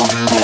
I'll be the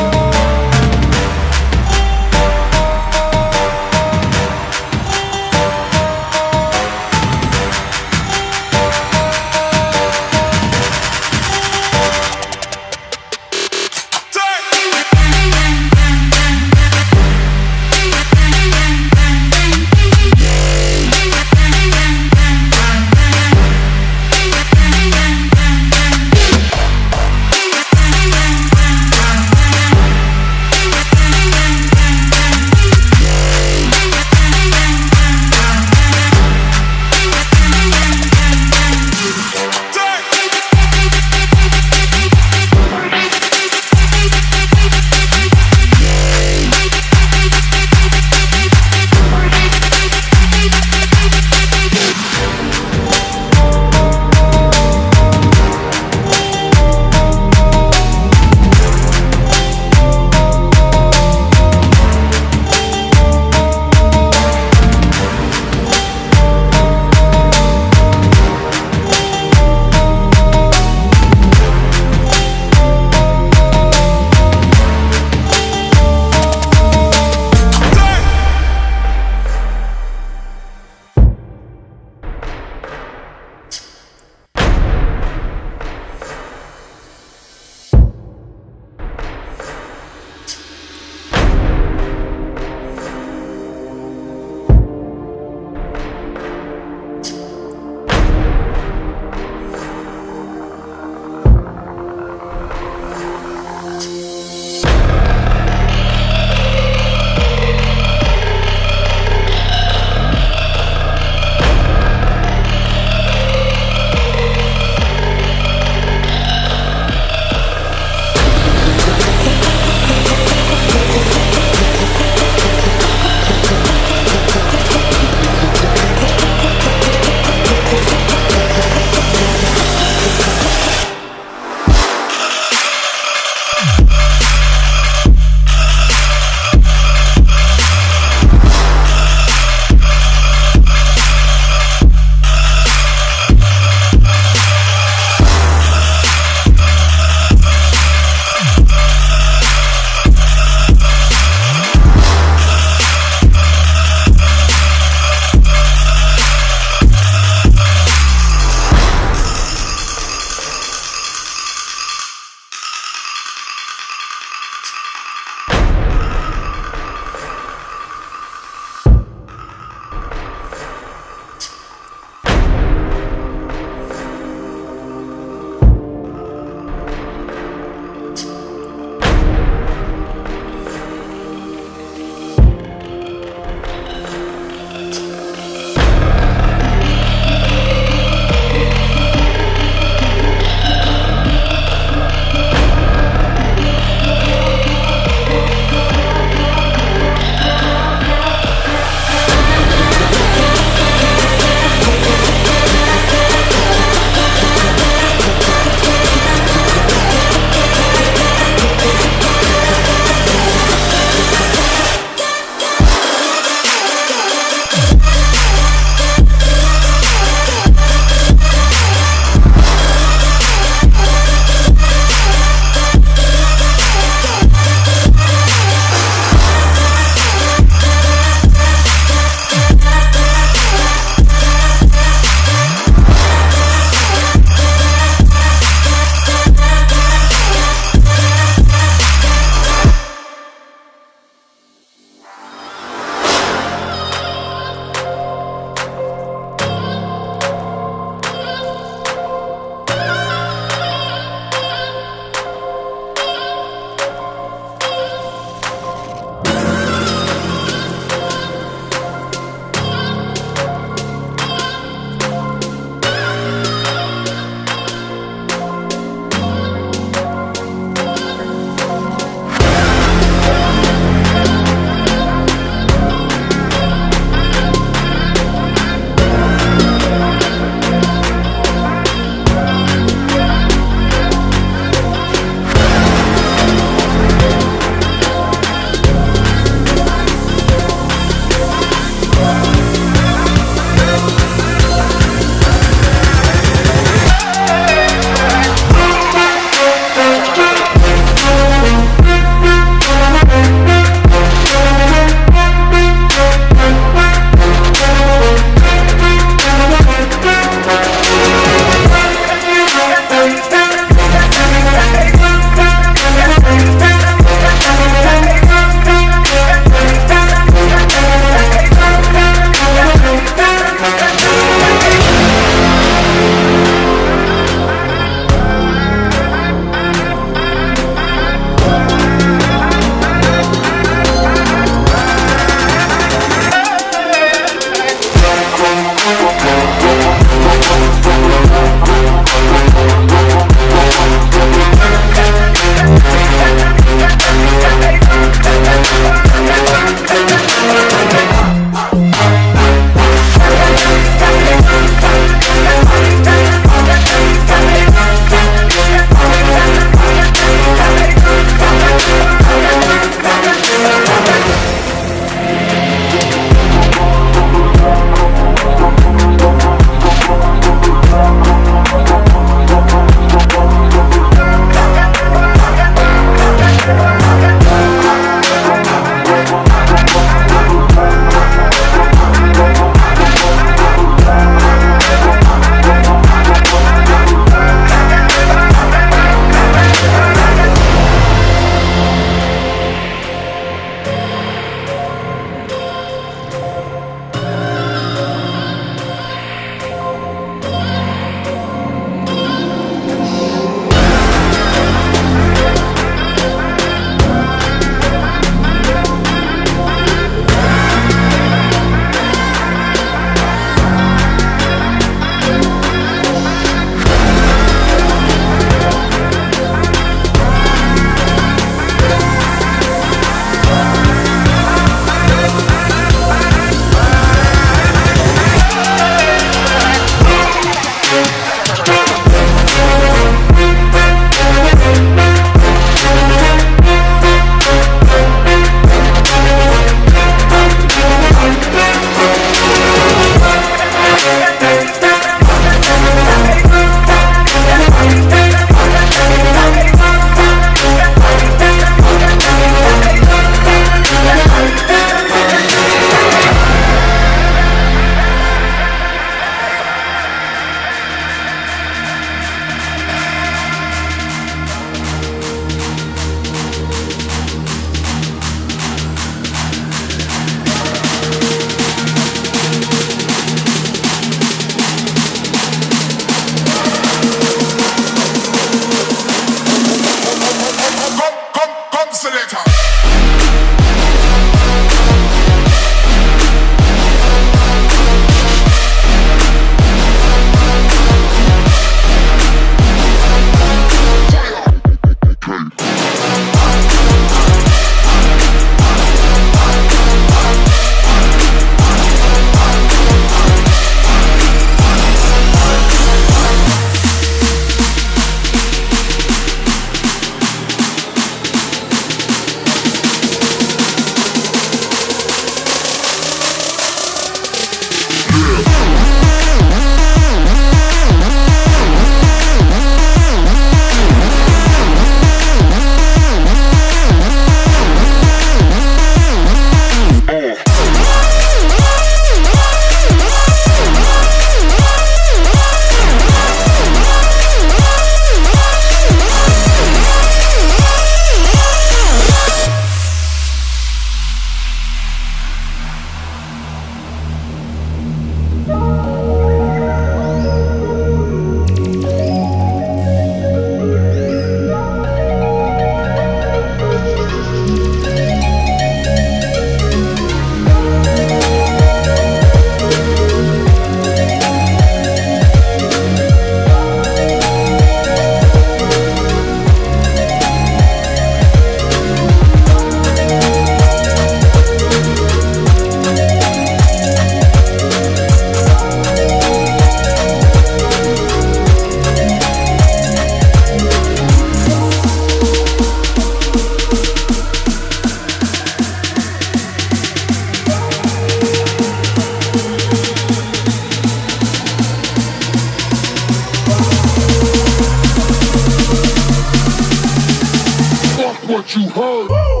What you heard.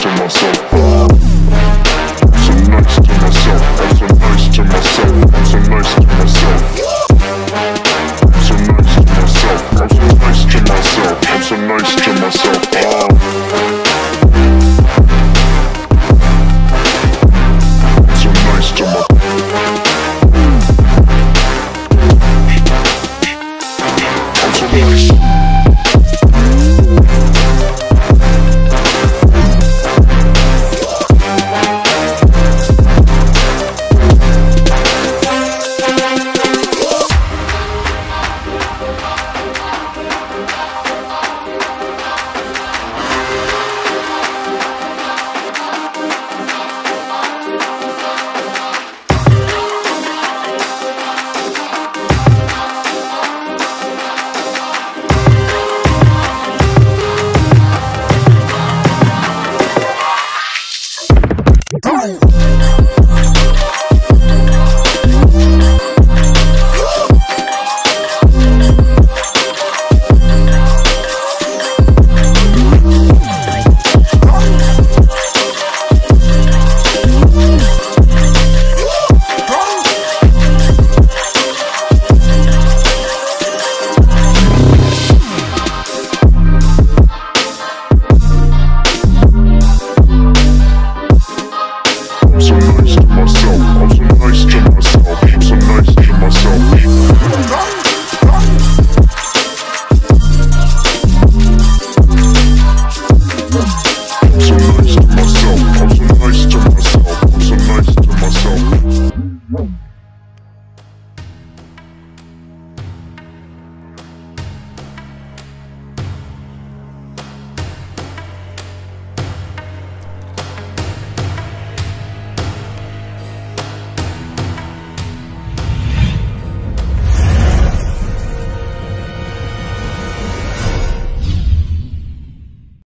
to myself.